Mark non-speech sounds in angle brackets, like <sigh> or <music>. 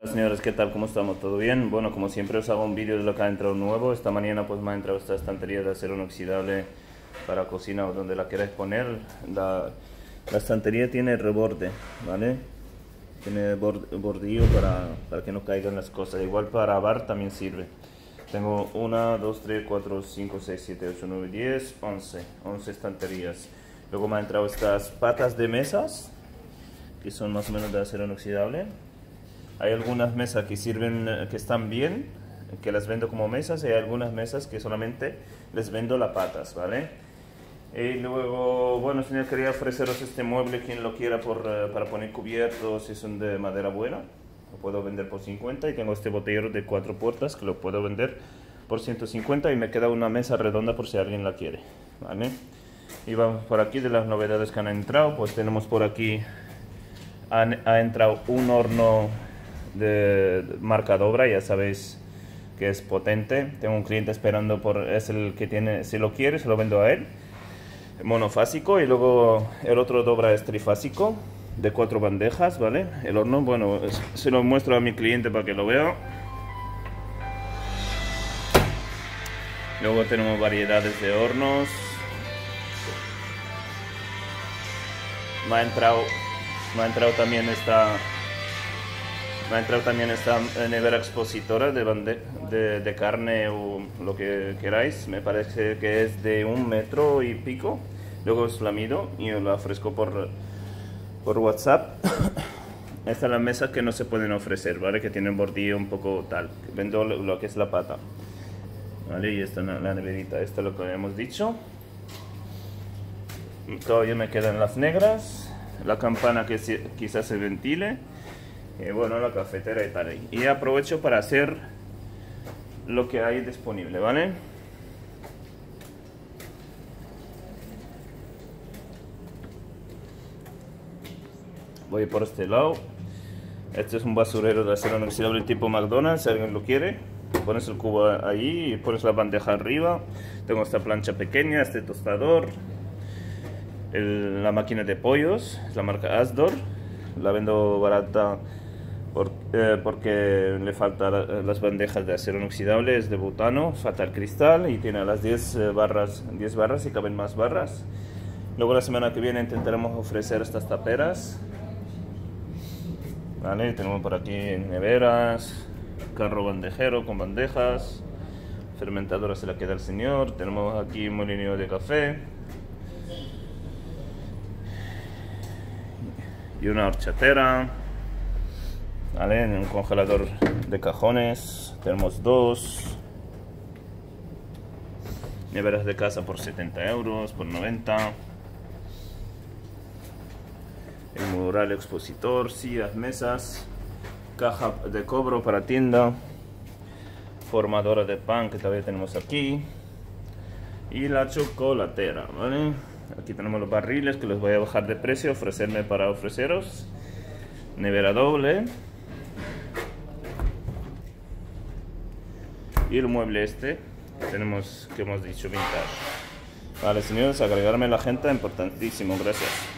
Hola señores, ¿qué tal? ¿Cómo estamos? ¿Todo bien? Bueno, como siempre os hago un vídeo de lo que ha entrado nuevo. Esta mañana pues me ha entrado esta estantería de acero inoxidable para cocina o donde la queráis poner. La, la estantería tiene reborde, ¿vale? Tiene bordillo para, para que no caigan las cosas. Igual para bar también sirve. Tengo 1, 2, 3, 4, 5, 6, 7, 8, 9, 10, 11. 11 estanterías. Luego me han entrado estas patas de mesas, que son más o menos de acero inoxidable. Hay algunas mesas que sirven, que están bien, que las vendo como mesas, y hay algunas mesas que solamente les vendo las patas, ¿vale? Y luego, bueno, señor, quería ofreceros este mueble, quien lo quiera por, eh, para poner cubiertos, si son de madera buena. Lo puedo vender por 50 y tengo este botellero de cuatro puertas que lo puedo vender por 150 y me queda una mesa redonda por si alguien la quiere, ¿vale? Y vamos por aquí de las novedades que han entrado. Pues tenemos por aquí, ha entrado un horno de marca Dobra, ya sabéis que es potente. Tengo un cliente esperando por, es el que tiene, si lo quiere, se lo vendo a él. Monofásico y luego el otro Dobra es trifásico de cuatro bandejas, ¿vale? El horno, bueno, se lo muestro a mi cliente para que lo vea. Luego tenemos variedades de hornos, me ha entrado, ha entrado también esta me ha entrado también esta nevera expositora de, de, de, carne o lo que queráis. Me parece que es de un metro y pico. Luego os la mido y os la ofrezco por, por WhatsApp. <coughs> Esta es la mesa que no se pueden ofrecer, ¿vale? Que tienen bordillo un poco tal. Vendo lo que es la pata. ¿Vale? Y esta es la neverita. Esto es lo que hemos dicho. Todavía me quedan las negras, la campana que quizás se ventile, y bueno, la cafetera y tal. Y aprovecho para hacer lo que hay disponible, ¿vale? Voy por este lado. Este es un basurero de acero inoxidable tipo McDonald's, si alguien lo quiere. Pones el cubo ahí pones la bandeja arriba. Tengo esta plancha pequeña, este tostador, la máquina de pollos, la marca Asdor. La vendo barata eh, porque le faltan las bandejas de acero inoxidable, es de butano, fatal cristal y tiene las 10 eh, barras, 10 barras y caben más barras. Luego la semana que viene intentaremos ofrecer estas taperas. Vale, tenemos por aquí neveras, carro bandejero con bandejas, fermentadora se la queda el señor, tenemos aquí molinillo de café, y una horchatera. ¿Vale? En un congelador de cajones tenemos dos. Neveras de casa por 70 euros, por 90. El mural expositor, sillas, mesas. Caja de cobro para tienda. Formadora de pan que todavía tenemos aquí. Y la chocolatera, ¿vale? Aquí tenemos los barriles que los voy a bajar de precio, ofrecerme para ofreceros. Nevera doble. Y el mueble este, tenemos que hemos dicho vintage. Vale, señores, agregarme la gente, importantísimo, gracias.